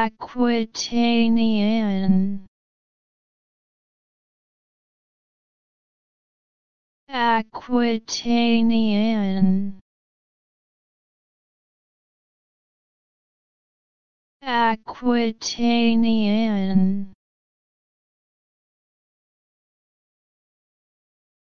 Aquitanian. Aquitanian. Aquitanian.